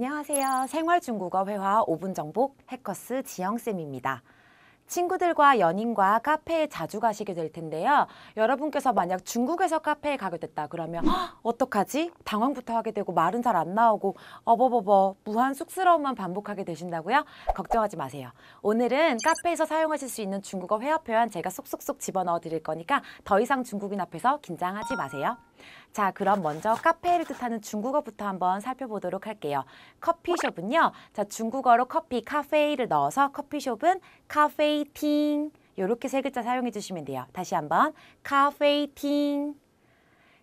안녕하세요. 생활중국어 회화 5분 정복 해커스 지영쌤입니다. 친구들과 연인과 카페에 자주 가시게 될 텐데요. 여러분께서 만약 중국에서 카페에 가게 됐다 그러면 "헉, 어떡하지? 당황부터 하게 되고 말은 잘 안 나오고 어버버버 무한 쑥스러움만 반복하게 되신다고요? 걱정하지 마세요. 오늘은 카페에서 사용하실 수 있는 중국어 회화 표현 제가 쏙쏙쏙 집어넣어 드릴 거니까 더 이상 중국인 앞에서 긴장하지 마세요. 자, 그럼 먼저 카페를 뜻하는 중국어부터 한번 살펴보도록 할게요. 커피숍은요. 자, 중국어로 커피, 카페를 넣어서 커피숍은 카페이팅. 요렇게 세 글자 사용해 주시면 돼요. 다시 한번 카페이팅.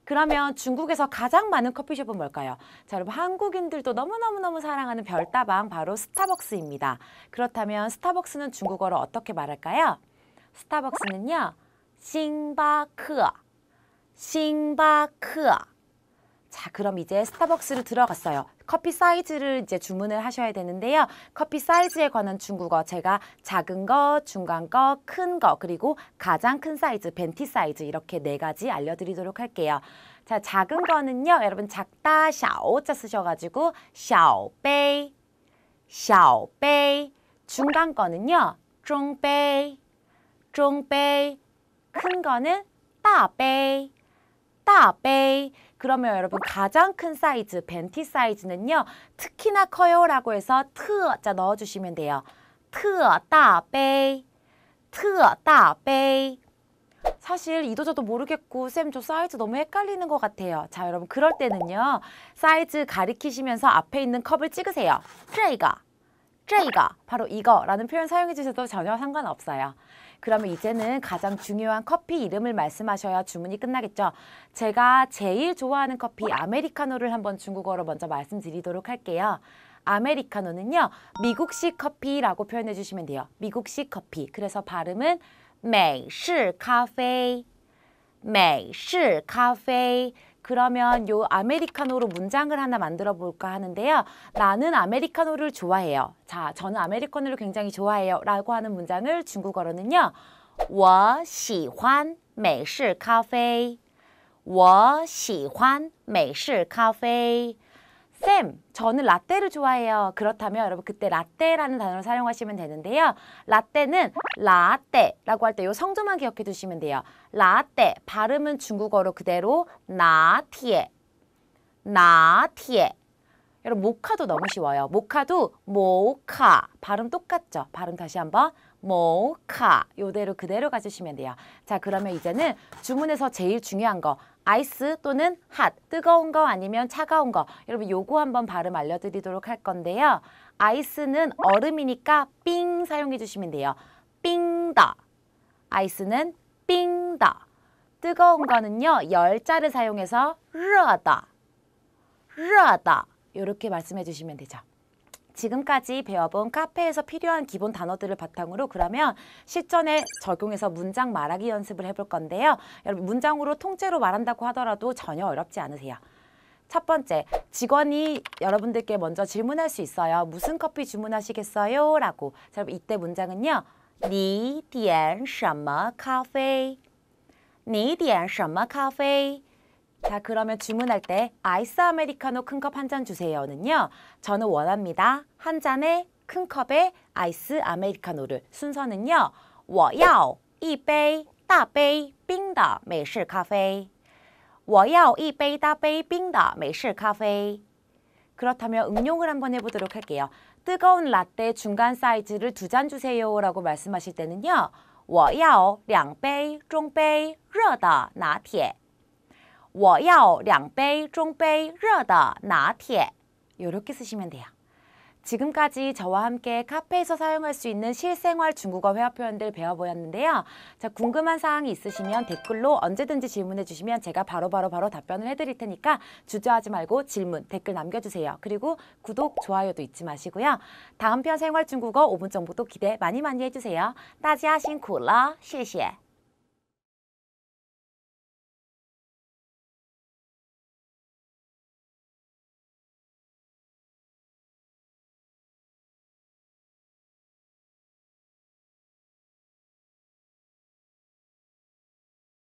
그러면 중국에서 가장 많은 커피숍은 뭘까요? 자, 여러분 한국인들도 너무너무너무 사랑하는 별다방 바로 스타벅스입니다. 그렇다면 스타벅스는 중국어로 어떻게 말할까요? 스타벅스는요. 星巴克. 星巴克. 자, 그럼 이제 스타벅스를 들어갔어요. 커피 사이즈를 이제 주문을 하셔야 되는데요. 커피 사이즈에 관한 중국어 제가 작은 거, 중간 거, 큰 거, 그리고 가장 큰 사이즈, 벤티 사이즈 이렇게 네 가지 알려드리도록 할게요. 자, 작은 거는요. 여러분 작다, 小자 쓰셔가지고 小杯, 小杯. 중간 거는요. 中杯, 中杯. 큰 거는 大杯, 大杯 그러면 여러분 가장 큰 사이즈 벤티 사이즈는요 특히나 커요 라고 해서 特자 넣어주시면 돼요. 特大杯 特大杯 사실 이도 저도 모르겠고 쌤 저 사이즈 너무 헷갈리는 것 같아요. 자 여러분 그럴 때는요 사이즈 가리키시면서 앞에 있는 컵을 찍으세요. 트레이가 트레이가 바로 이거라는 표현 사용해 주셔도 전혀 상관없어요. 그러면 이제는 가장 중요한 커피 이름을 말씀하셔야 주문이 끝나겠죠. 제가 제일 좋아하는 커피 아메리카노를 한번 중국어로 먼저 말씀드리도록 할게요. 아메리카노는요. 미국식 커피라고 표현해 주시면 돼요. 미국식 커피. 그래서 발음은 美式咖啡,美式咖啡. 그러면 요 아메리카노로 문장을 하나 만들어 볼까 하는데요. 나는 아메리카노를 좋아해요. 자, 저는 아메리카노를 굉장히 좋아해요. 라고 하는 문장을 중국어로는요. 我喜欢美式咖啡.我喜欢美式咖啡. 쌤, 저는 라떼를 좋아해요. 그렇다면 여러분 그때 라떼라는 단어를 사용하시면 되는데요. 라떼는 라떼라고 할때이 성조만 기억해 두시면 돼요. 라떼, 발음은 중국어로 그대로 나티에, 나티에. 여러분 모카도 너무 쉬워요. 모카도 모카, 발음 똑같죠? 발음 다시 한번 모 카, 요대로 그대로 가주시면 돼요. 자, 그러면 이제는 주문에서 제일 중요한 거 아이스 또는 핫, 뜨거운 거 아니면 차가운 거. 여러분 요거 한번 발음 알려드리도록 할 건데요. 아이스는 얼음이니까 삥 사용해 주시면 돼요. 삥다. 아이스는 삥다. 뜨거운 거는요. 열자를 사용해서 르다. 르다. 이렇게 말씀해 주시면 되죠. 지금까지 배워본 카페에서 필요한 기본 단어들을 바탕으로 그러면 실전에 적용해서 문장 말하기 연습을 해볼 건데요. 여러분 문장으로 통째로 말한다고 하더라도 전혀 어렵지 않으세요. 첫 번째, 직원이 여러분들께 먼저 질문할 수 있어요. 무슨 커피 주문하시겠어요? 라고. 자, 여러분 이때 문장은요. 你点什么咖啡?你点什么咖啡? 자, 그러면 주문할 때 아이스 아메리카노 큰 컵 한 잔 주세요는요. 저는 원합니다. 한 잔에 큰 컵에 아이스 아메리카노를. 순서는요. 我要一杯大杯冰的美式咖啡.我要一杯大杯冰的美式咖啡. 그렇다면 응용을 한번 해보도록 할게요. 뜨거운 라떼 중간 사이즈를 두 잔 주세요라고 말씀하실 때는요. 我要两杯中杯热的拿铁. 我要两杯中杯热的拿铁. 이렇게 쓰시면 돼요. 지금까지 저와 함께 카페에서 사용할 수 있는 실생활 중국어 회화 표현들 배워보았는데요. 자, 궁금한 사항이 있으시면 댓글로 언제든지 질문해 주시면 제가 바로바로 바로 바로 답변을 해드릴 테니까 주저하지 말고 질문, 댓글 남겨주세요. 그리고 구독, 좋아요도 잊지 마시고요. 다음 편 생활 중국어 5분 정보도 기대 많이 많이 해주세요. 大家辛苦了,谢谢.